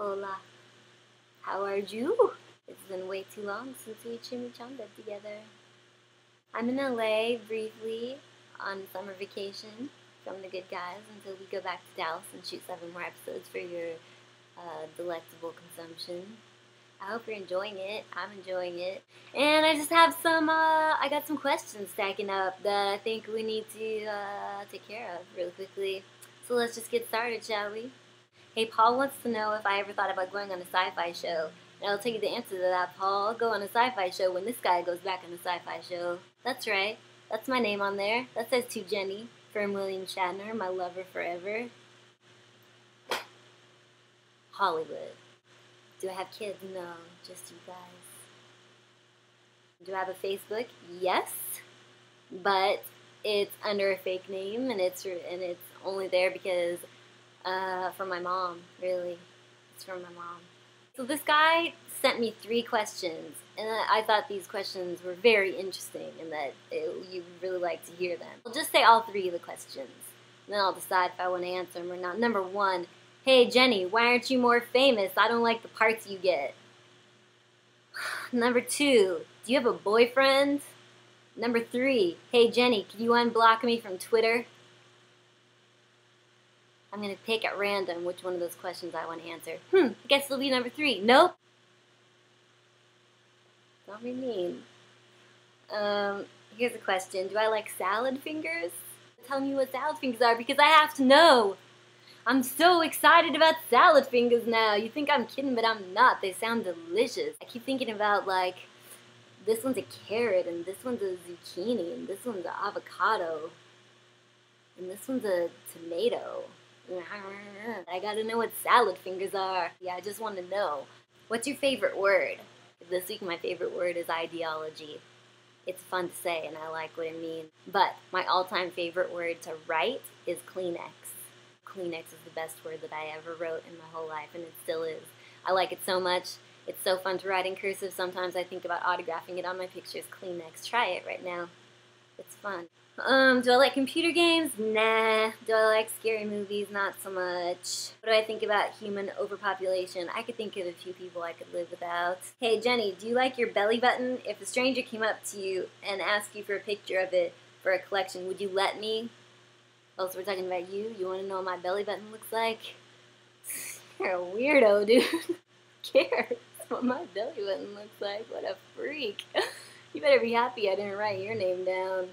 Hola. How are you? It's been way too long since we chimichangaed together. I'm in LA briefly on summer vacation from the good guys until we go back to Dallas and shoot seven more episodes for your uh, delectable consumption. I hope you're enjoying it. I'm enjoying it. And I just have some, uh, I got some questions stacking up that I think we need to uh, take care of really quickly. So let's just get started, shall we? Hey, Paul wants to know if I ever thought about going on a sci-fi show. And I'll tell you the answer to that, Paul. I'll go on a sci-fi show when this guy goes back on a sci-fi show. That's right. That's my name on there. That says to Jenny from William Shatner, my lover forever. Hollywood. Do I have kids? No, just you guys. Do I have a Facebook? Yes, but it's under a fake name, and it's and it's only there because uh, from my mom, really. It's from my mom. So this guy sent me three questions, and I thought these questions were very interesting and that it, you would really like to hear them. I'll just say all three of the questions, then I'll decide if I want to answer them or not. Number one, hey Jenny, why aren't you more famous? I don't like the parts you get. Number two, do you have a boyfriend? Number three, hey Jenny, can you unblock me from Twitter? I'm going to pick at random which one of those questions I want to answer. Hmm, I guess it'll be number three. Nope. Don't be mean. Um, here's a question. Do I like salad fingers? Tell me what salad fingers are because I have to know. I'm so excited about salad fingers now. You think I'm kidding, but I'm not. They sound delicious. I keep thinking about like, this one's a carrot, and this one's a zucchini, and this one's an avocado, and this one's a tomato. Mm-hmm. I gotta know what salad fingers are. Yeah, I just want to know. What's your favorite word? This week, my favorite word is ideology. It's fun to say, and I like what it means. But my all time favorite word to write is Kleenex. Kleenex is the best word that I ever wrote in my whole life, and it still is. I like it so much. It's so fun to write in cursive. Sometimes I think about autographing it on my pictures. Kleenex. Try it right now. It's fun. Um, do I like computer games? Nah. Do I like scary movies? Not so much. What do I think about human overpopulation? I could think of a few people I could live without. Hey, Jenny, do you like your belly button? If a stranger came up to you and asked you for a picture of it for a collection, would you let me? Oh, so we're talking about you? You want to know what my belly button looks like? You're a weirdo, dude. cares what my belly button looks like? What a freak. you better be happy I didn't write your name down.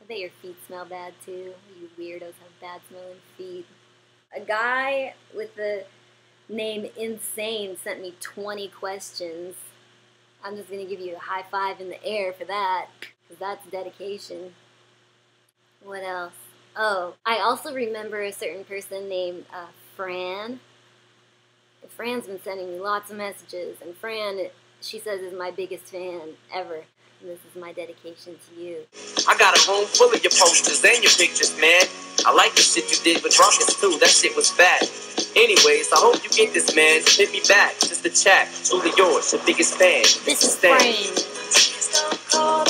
I bet your feet smell bad too. You weirdos have bad smelling feet. A guy with the name Insane sent me 20 questions. I'm just to give you a high five in the air for that, because that's dedication. What else? Oh, I also remember a certain person named uh, Fran. Fran's been sending me lots of messages, and Fran, she says, is my biggest fan ever. And this is my dedication to you. I got a room full of your posters and your pictures, man. I like the shit you did with Drunkens too. That shit was bad. Anyways, I hope you get this, man. Hit me back, just a chat. Truly yours, your biggest fan. This is Fran. Uh,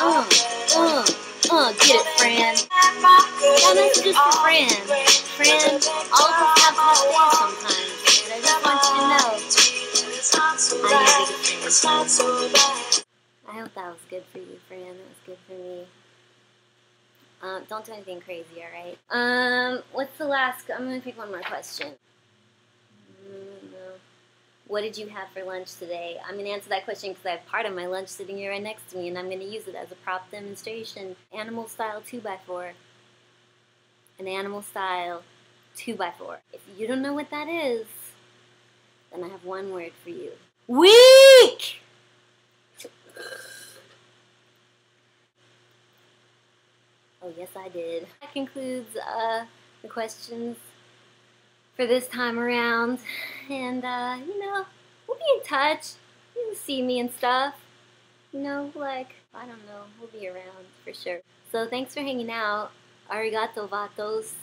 uh, uh, uh, get it, Fran. That message is for Fran. Fran, all of us have mistakes sometimes, I hope that was good for you, Fran. That was good for me. Um, don't do anything crazy, alright? Um, what's the last? I'm gonna pick one more question. What did you have for lunch today? I'm gonna answer that question because I have part of my lunch sitting here right next to me, and I'm gonna use it as a prop demonstration. Animal style 2x4. An animal style 2x4. If you don't know what that is, then I have one word for you. Weak! Oh, yes, I did. That concludes uh, the questions for this time around. And, uh, you know, we'll be in touch. You can see me and stuff. You know, like, I don't know, we'll be around for sure. So thanks for hanging out. Arigato vatos.